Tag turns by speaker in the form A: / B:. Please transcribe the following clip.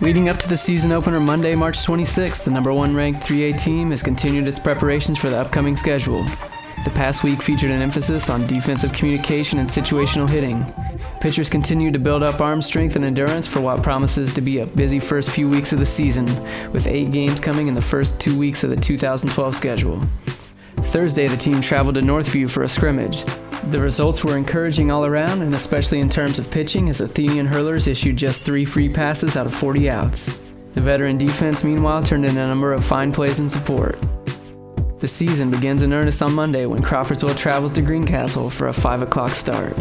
A: Leading up to the season opener Monday, March 26th, the number one ranked 3A team has continued its preparations for the upcoming schedule. The past week featured an emphasis on defensive communication and situational hitting. Pitchers continue to build up arm strength and endurance for what promises to be a busy first few weeks of the season, with eight games coming in the first two weeks of the 2012 schedule. Thursday, the team traveled to Northview for a scrimmage. The results were encouraging all around, and especially in terms of pitching, as Athenian hurlers issued just three free passes out of 40 outs. The veteran defense, meanwhile, turned in a number of fine plays and support. The season begins in earnest on Monday when Crawfordsville travels to Greencastle for a 5 o'clock start.